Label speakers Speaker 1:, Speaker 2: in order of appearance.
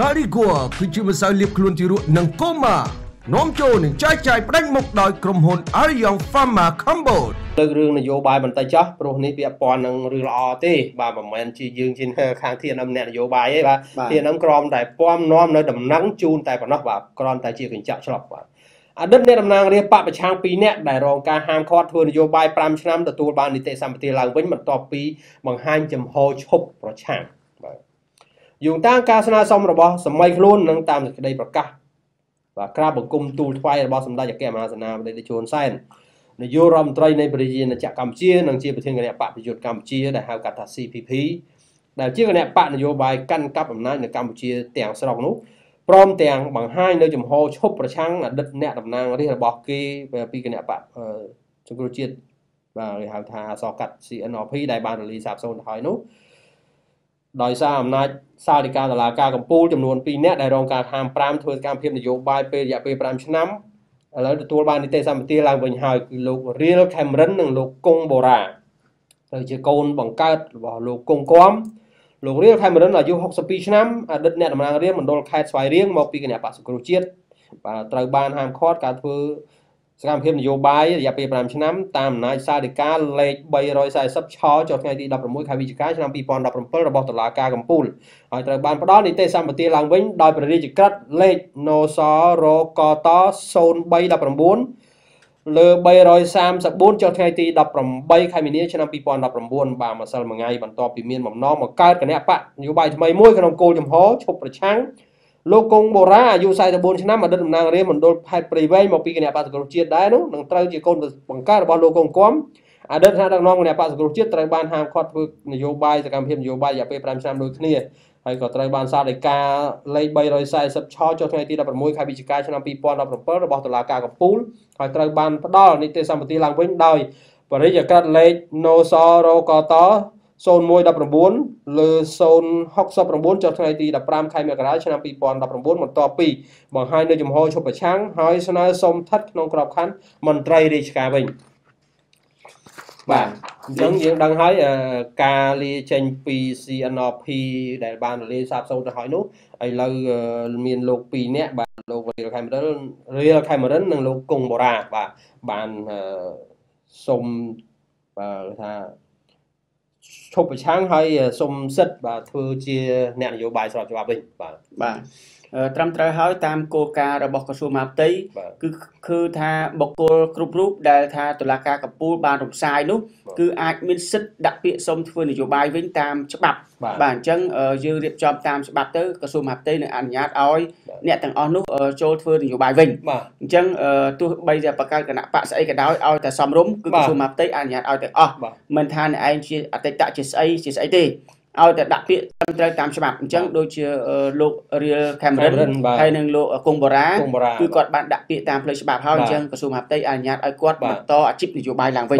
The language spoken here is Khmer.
Speaker 1: តារីហ្គួគឺជាម្សៅលាបខ្លួនទារកនិងកូម៉ានាំចូលនឹងចែកចាយផ្ដាច់មុខដោយក្រុមហ៊ុន Arion Pharma Cambodia
Speaker 2: លើករឿងនយោបាយបន្តិចចោះព្រោះនេះវាអត់ពាន់នឹងរឿងល្អទេបាទមិនមែនជាយើងជាខាងធានំអ្នកនយោបាយទេបាទធានំក្រមតែពំនាំនៅដំណឹងជូនតែប៉ុណ្ណោះបាទក្រមតែជាកញ្ចក់ឆ្លប់បាទអតីតអ្នកតំណាងរាស្ត្របពប្រឆាំង2នាក់ដែលរងការហាមឃាត់ធ្វើនយោបាយ5ឆ្នាំទទួលបាននីតិសម្បទាឡើងវិញបន្ទាប់ពីបង្ហាញចំហឈប់ប្រឆាំងបាទ យោងតាមការស្នើសុំរបស់សម័យខ្លួននិងតាមសេចក្តីប្រកាសបាទក្រាបបង្គំទូលថ្វាយរបស់សម្ដេចអគ្គមហាសេនាបតីតេជោហ៊ុនសែននាយករដ្ឋមន្ត្រីនៃប្រជាណាចក្រកម្ពុជានិងជាប្រធានគណៈបកប្រយុទ្ធកម្ពុជាដែលហៅកាត់ថា CPP ដែលជាគណៈបកនយោបាយកាន់កាប់អំណាចនៅកម្ពុជាទាំងស្រុងនោះព្រមទាំងបង្ហាញនៅចំហឈប់ប្រឆាំងអតីតអ្នកតំណាងរាស្ត្ររបស់គេពីគណៈបកសង្គ្រោះជាតិបាទគេហៅថាអសកាត់ CNRP ដែលបានរលីសាបសូន្យទៅហើយនោះ ដោយសារអំណាចសាលិកាតឡាការកម្ពុជាចំនួន2នាក់ដែលរងការហាម5ធ្វើកម្មភាពនយោបាយពេលរយៈពេល5ឆ្នាំឥឡូវទទួលបាននីតិសម្បទាឡើងវិញហើយគឺលោក Real Cameron និងលោកកុងបូរ៉ាទៅជាកូនបង្កើតរបស់លោកកុងគំលោក Real Cameron អាយុ62ឆ្នាំអតីតអ្នកតំណាងរាស្ត្រមណ្ឌលខេត្តស្វាយរៀងមកពីគណៈបក្សសង្គ្រោះជាតិបាទត្រូវបានហាមឃាត់ការធ្វើ សកម្មភាពនយោបាយរយៈពេល5ឆ្នាំតាមអំណាចសាធិការលេខ340ឆចុះថ្ងៃទី16ខែវិច្ឆិកាឆ្នាំ2017របស់តុលាការកំពូលហើយត្រូវបានផ្ដល់នីតិសម្បទាឡើងវិញដោយព្រះរាជក្រឹត្យលេខនសរកត0319លើ334ចុះថ្ងៃទី18ខែមីនាឆ្នាំ2019បាទម្សិលមួយថ្ងៃបន្ទាប់ពីមានបំណងមកកើតគណៈបកនយោបាយថ្មីមួយក្នុងគោលចំហឈប់ប្រឆាំង លោកកុងបូរ៉ាអាយុ44ឆ្នាំអតីតតំណាងរាស្ត្រមណ្ឌលខេត្តព្រៃវែងមកពីគណៈបក្សសង្គ្រោះជាតិដែរនោះនឹងត្រូវជាកូនបង្កើតរបស់លោកកុងគំអតីតថ្នាក់ដឹកនាំគណៈបក្សសង្គ្រោះជាតិត្រូវបានហាមឃាត់ធ្វើនយោបាយសកម្មភាពនយោបាយរយៈពេល5ឆ្នាំដូចគ្នាហើយក៏ត្រូវបានសារដីកាលេខ340ឆចុះថ្ងៃទី16ខែវិច្ឆិកាឆ្នាំ2017របស់តុលាការកំពូលហើយត្រូវបានផ្ដល់នីតិសម្បទាឡើងវិញដោយបរិយាកាសលេខណូសរកត 0119លើ069ចុះថ្ងៃទី15ខែមករាឆ្នាំ2019បន្ទាប់ពីបង្ហាញនៅចំហឈប់ប្រឆាំងហើយស្នើសុំស្ថិតក្នុងក្របខ័ណ្ឌមន្ត្រីរាជការវិញបាទអញ្ចឹងយើងដឹងហើយការលាចេញពី CNRP ដែលបានលាសាបសូន្យទៅហើយនោះឥឡូវមានលោក2នាក់បាទលោក Real Cameron Real Cameron និងលោកកុងបូរ៉ាបាទបានសុំបាទថា ឈប់ប្រឆាំងហើយសុំសិទ្ធបាទធ្វើជាអ្នកនយោបាយស្របច្បាប់វិញបាទ
Speaker 3: បាទ ត្រឹមត្រូវហើយតាមគោលការណ៍របស់ក្រសួងមហាផ្ទៃគឺគឺថាបុគ្គលគ្រប់រូបដែលថាតុលាការកំពូលបានរំសាយនោះគឺអាចមានសិទ្ធិដាក់ពាក្យសុំធ្វើនយោបាយវិញតាមច្បាប់បាទអញ្ចឹងយើងរៀបចំតាមច្បាប់ទៅក្រសួងមហាផ្ទៃនឹងអនុញ្ញាតឲ្យអ្នកទាំងអស់នោះចូលធ្វើនយោបាយវិញអញ្ចឹងទោះបីតែបកកើតគណៈបកស្អីក៏ដោយឲ្យតែសំរុំគឺក្រសួងមហាផ្ទៃអនុញ្ញាតឲ្យទាំងអស់មិនថាអ្នកឯងជាអតីតជាស្អីជាស្អីទេ ឲ្យតែដាក់ពាក្យត្រឹមត្រូវតាមច្បាប់អញ្ចឹងដូចជាលោក Real Cameron ហើយនិងលោកកុងបូរ៉ាគឺគាត់បានដាក់ពាក្យតាមផ្លូវច្បាប់ហើយអញ្ចឹងក្រសួងមហាផ្ទៃអនុញ្ញាតឲ្យគាត់បន្តអាជីពនយោបាយឡើងវិញ